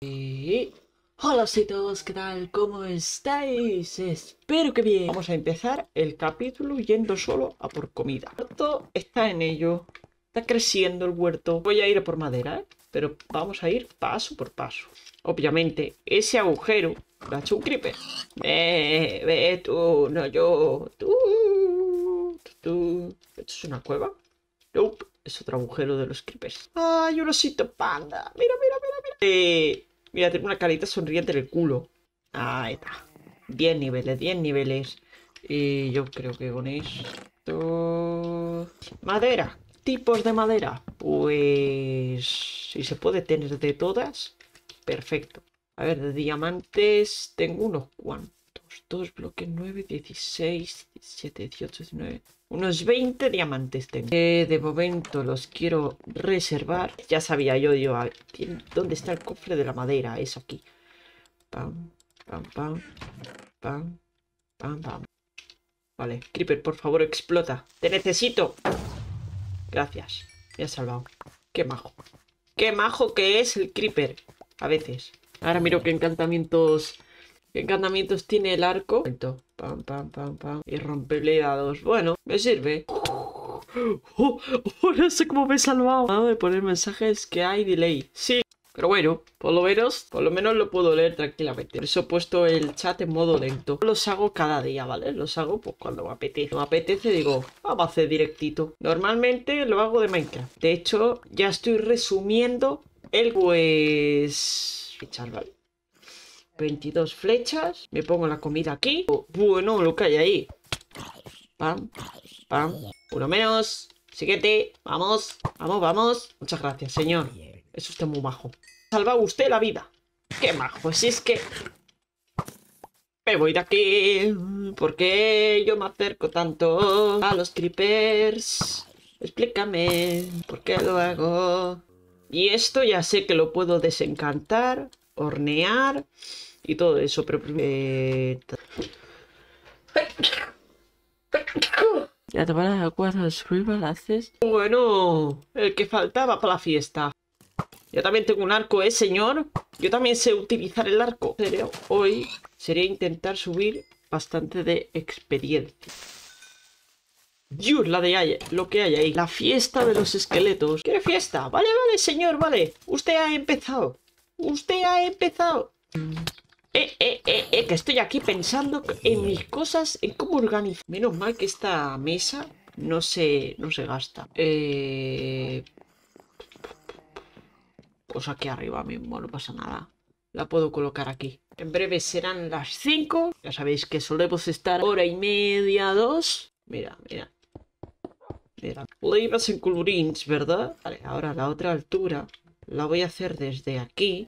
Y... Hola todos, ¿qué tal? ¿Cómo estáis? Espero que bien. Vamos a empezar el capítulo yendo solo a por comida. El huerto está en ello. Está creciendo el huerto. Voy a ir a por madera, ¿eh? Pero vamos a ir paso por paso. Obviamente, ese agujero lo ha hecho un creeper. Ve, ve tú, no yo. Tú, tú. ¿Esto es una cueva? Nope. Es otro agujero de los creepers. ¡Ay, un osito panda! Mira, mira, mira, mira. Eh, mira, tiene una carita sonriente en el culo. Ahí está. 10 niveles, 10 niveles. Y yo creo que con esto... Madera. Tipos de madera. Pues... Si se puede tener de todas. Perfecto. A ver, de diamantes tengo unos cuantos. Dos bloques 9, 16, 17, 18, 19. Unos 20 diamantes tengo. Eh, de momento los quiero reservar. Ya sabía yo, yo, ¿dónde está el cofre de la madera? Es aquí. Pam, pam, pam, pam, pam, pam. Vale, Creeper, por favor, explota. ¡Te necesito! Gracias. Me has salvado. ¡Qué majo! ¡Qué majo que es el Creeper! A veces. Ahora miro qué encantamientos... ¿Qué encantamientos tiene el arco? Pam, pam, pam, pam. Irrompible dados. Bueno, me sirve. Oh, oh, no sé cómo me he salvado. De poner mensajes que hay delay. Sí. Pero bueno, por lo menos, por lo menos lo puedo leer tranquilamente. Por eso he puesto el chat en modo lento. Los hago cada día, ¿vale? Los hago pues cuando me apetece. Me apetece, digo, vamos a hacer directito. Normalmente lo hago de Minecraft. De hecho, ya estoy resumiendo el pues... Fichar, ¿vale? 22 flechas. Me pongo la comida aquí. Bueno, lo que hay ahí. Pam, pam. Uno menos. Siguiente. Vamos, vamos, vamos. Muchas gracias, señor. Es usted muy majo. Salva usted la vida. Qué majo. Si es que... Me voy de aquí. ¿Por qué yo me acerco tanto a los creepers? Explícame. ¿Por qué lo hago? Y esto ya sé que lo puedo desencantar, hornear y todo eso, pero... Eh... Ya te van a cuatro haces. Bueno, el que faltaba para la fiesta. Yo también tengo un arco, ¿eh, señor? Yo también sé utilizar el arco. Pero hoy sería intentar subir bastante de experiencia. Dios, la de ahí, lo que hay ahí. La fiesta de los esqueletos. ¿Qué fiesta? Vale, vale, señor, vale. Usted ha empezado. Usted ha empezado. Eh, eh, eh, eh, que estoy aquí pensando en mis cosas, en cómo organizar. Menos mal que esta mesa no se, no se gasta. Eh... Pues aquí arriba mismo, no pasa nada. La puedo colocar aquí. En breve serán las 5. Ya sabéis que solemos estar hora y media, dos. Mira, mira. Mira. Ibas en colorins, ¿verdad? Vale, ahora la otra altura la voy a hacer desde aquí